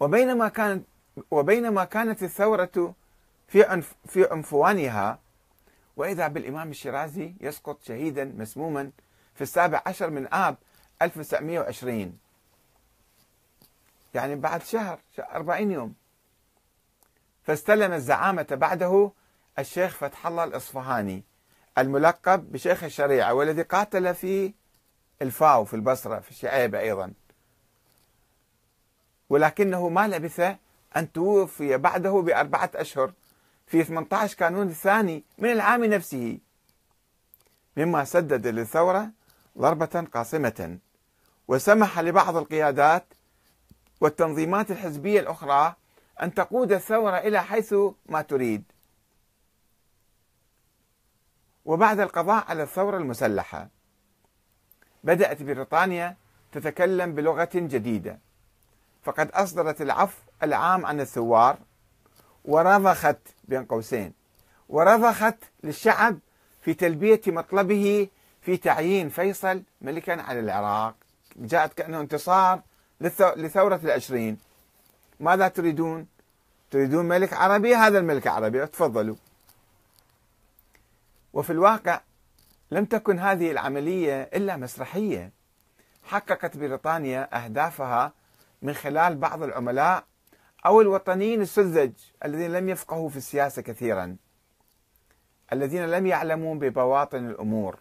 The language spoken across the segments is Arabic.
وبينما كانت وبينما كانت الثورة في في عنفوانها وإذا بالإمام الشيرازي يسقط شهيدا مسموما في السابع عشر من آب 1920 يعني بعد شهر 40 يوم. فاستلم الزعامة بعده الشيخ فتح الله الإصفهاني الملقب بشيخ الشريعة والذي قاتل في الفاو في البصرة في الشعيبة أيضا. ولكنه ما لبث أن توفي بعده بأربعة أشهر في 18 كانون الثاني من العام نفسه. مما سدد للثورة ضربة قاصمة وسمح لبعض القيادات والتنظيمات الحزبية الأخرى أن تقود الثورة إلى حيث ما تريد. وبعد القضاء على الثورة المسلحة بدأت بريطانيا تتكلم بلغة جديدة. فقد أصدرت العفو العام عن الثوار ورضخت بين قوسين. ورضخت للشعب في تلبية مطلبه في تعيين فيصل ملكا على العراق. جاءت كأنه انتصار لثورة العشرين. ماذا تريدون؟ تريدون ملك عربي؟ هذا الملك عربي تفضلوا. وفي الواقع لم تكن هذه العملية إلا مسرحية. حققت بريطانيا أهدافها من خلال بعض العملاء أو الوطنيين السذج الذين لم يفقهوا في السياسة كثيرا الذين لم يعلموا ببواطن الأمور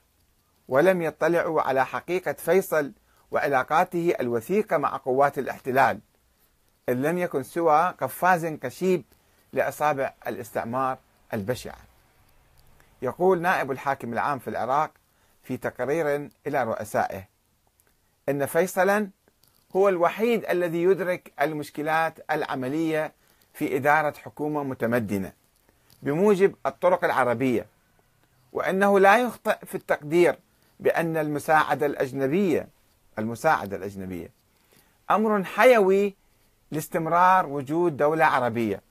ولم يطلعوا على حقيقة فيصل وعلاقاته الوثيقة مع قوات الاحتلال إذ لم يكن سوى قفاز كشيب لأصابع الاستعمار البشعة. يقول نائب الحاكم العام في العراق في تقرير إلى رؤسائه إن فيصلا هو الوحيد الذي يدرك المشكلات العملية في إدارة حكومة متمدنة بموجب الطرق العربية وأنه لا يخطئ في التقدير بأن المساعدة الأجنبية المساعدة الأجنبية أمر حيوي لاستمرار وجود دولة عربية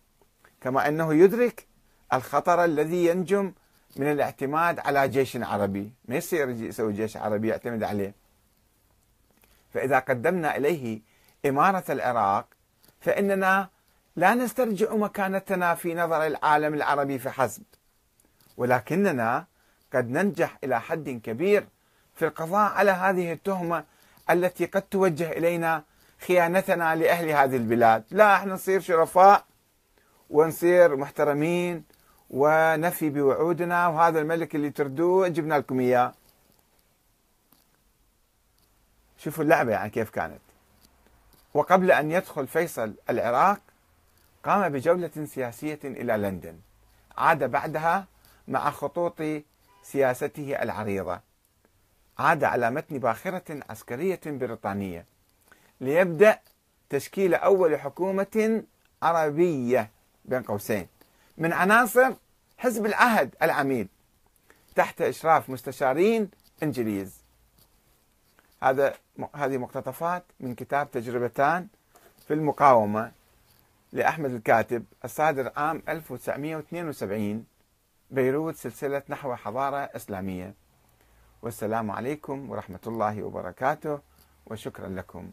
كما أنه يدرك الخطر الذي ينجم من الاعتماد على جيش عربي. ما يصير يسوي جيش عربي يعتمد عليه؟ فإذا قدمنا إليه إمارة العراق فإننا لا نسترجع مكانتنا في نظر العالم العربي فحسب ولكننا قد ننجح إلى حد كبير في القضاء على هذه التهمة التي قد توجه إلينا خيانتنا لأهل هذه البلاد. لا إحنا نصير شرفاء ونصير محترمين ونفي بوعودنا وهذا الملك اللي تردوه جبنا لكم إياه. شوفوا اللعبة يعني كيف كانت. وقبل أن يدخل فيصل العراق قام بجولة سياسية إلى لندن. عاد بعدها مع خطوط سياسته العريضة. عاد على متن باخرة عسكرية بريطانية. ليبدأ تشكيل أول حكومة عربية بين قوسين. من عناصر حزب العهد العميد. تحت إشراف مستشارين إنجليز. هذا هذه مقتطفات من كتاب تجربتان في المقاومة لأحمد الكاتب الصادر عام 1972 بيروت سلسلة نحو حضارة إسلامية. والسلام عليكم ورحمة الله وبركاته وشكرا لكم.